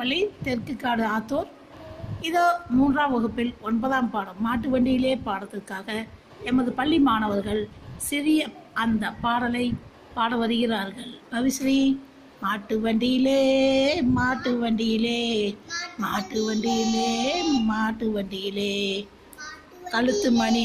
பள்ளி தெற்கு காடு ஆத்தூர். இதோ மூன்றாம் வகுப்பில் ஒன்பதாம் பாடம் மாட்டு வண்டியிலே பாடத்திற்காக எமது பள்ளி மாணவர்கள் சிறிய அந்த பாடலை பாட வருகிறார்கள். பவிஸ்ரீ மாட்டு வண்டியிலே மாட்டு வண்டியிலே மாட்டு வண்டியிலே மாட்டு வண்டியிலே. கழுத்து மணி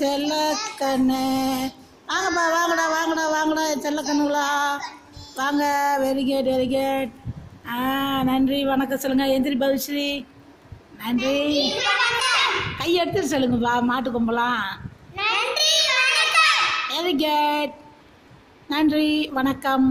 செல்ல கண்ணு. வாங்கப்பா வாங்கடா வாங்கடா வாங்கடா செல்ல கண்ணுங்களா வாங்க வெரி குட் வெரி குட் ஆ நன்றி வணக்கம் சொல்லுங்க எந்திரி பவிஸ்ரீ நன்றி. கை எடுத்து சொல்லுங்க வா மாட்டு கும்பலாம் வெரி குட் நன்றி வணக்கம்.